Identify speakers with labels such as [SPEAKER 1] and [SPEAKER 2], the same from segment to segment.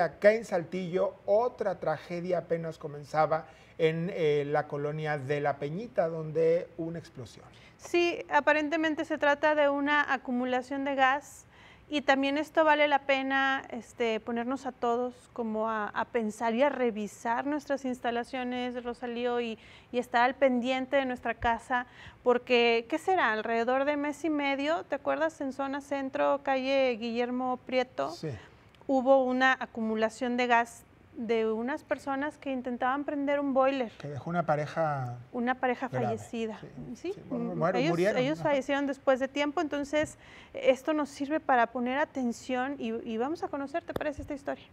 [SPEAKER 1] Acá en Saltillo, otra tragedia apenas comenzaba en eh, la colonia de La Peñita, donde una explosión.
[SPEAKER 2] Sí, aparentemente se trata de una acumulación de gas y también esto vale la pena este, ponernos a todos como a, pensar y a revisar nuestras instalaciones, Rosalío, y, y, estar al pendiente de nuestra casa, porque ¿qué será? Alrededor de mes y medio, ¿te acuerdas? En zona centro, calle Guillermo Prieto, sí. Hubo una acumulación de gas de unas personas que intentaban prender un boiler.
[SPEAKER 1] Que dejó una pareja.
[SPEAKER 2] Una pareja fallecida. Sí, ellos, ellos fallecieron después de tiempo, entonces esto nos sirve para poner atención y, y vamos a conocer, ¿te parece esta historia?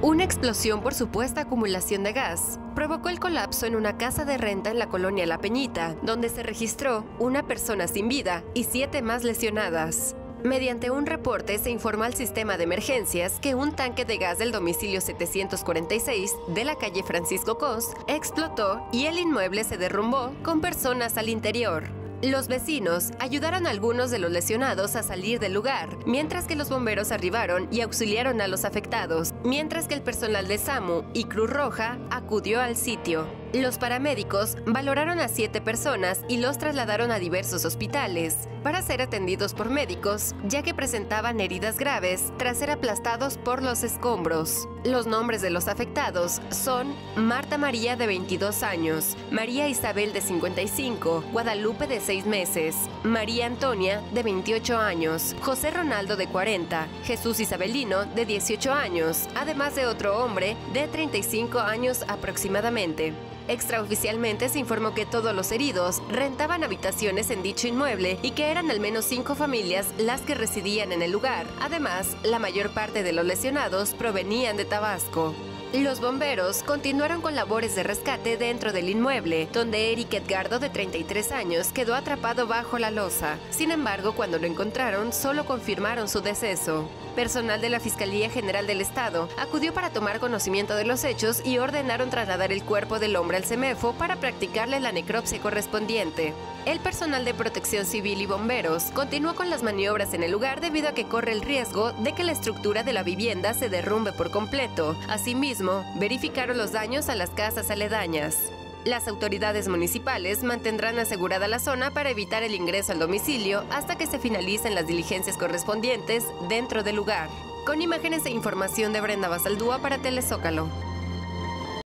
[SPEAKER 3] Una explosión por supuesta acumulación de gas provocó el colapso en una casa de renta en la colonia La Peñita, donde se registró una persona sin vida y siete más lesionadas. Mediante un reporte se informó al sistema de emergencias que un tanque de gas del domicilio 746 de la calle Francisco Cos explotó y el inmueble se derrumbó con personas al interior. Los vecinos ayudaron a algunos de los lesionados a salir del lugar, mientras que los bomberos arribaron y auxiliaron a los afectados, mientras que el personal de SAMU y Cruz Roja acudió al sitio. Los paramédicos valoraron a siete personas y los trasladaron a diversos hospitales para ser atendidos por médicos, ya que presentaban heridas graves tras ser aplastados por los escombros. Los nombres de los afectados son Marta María de 22 años, María Isabel de 55, Guadalupe de 6 meses, María Antonia de 28 años, José Ronaldo de 40, Jesús Isabelino de 18 años, además de otro hombre de 35 años aproximadamente. Extraoficialmente se informó que todos los heridos rentaban habitaciones en dicho inmueble y que eran al menos cinco familias las que residían en el lugar. Además, la mayor parte de los lesionados provenían de Tabasco. Los bomberos continuaron con labores de rescate dentro del inmueble, donde Eric Edgardo, de 33 años, quedó atrapado bajo la losa. Sin embargo, cuando lo encontraron, solo confirmaron su deceso. Personal de la Fiscalía General del Estado acudió para tomar conocimiento de los hechos y ordenaron trasladar el cuerpo del hombre al CEMEFO para practicarle la necropsia correspondiente. El personal de protección civil y bomberos continuó con las maniobras en el lugar debido a que corre el riesgo de que la estructura de la vivienda se derrumbe por completo. Verificaron los daños a las casas aledañas. Las autoridades municipales mantendrán asegurada la zona para evitar el ingreso al domicilio hasta que se finalicen las diligencias correspondientes dentro del lugar. Con imágenes e información de Brenda Basaldúa para Telezócalo.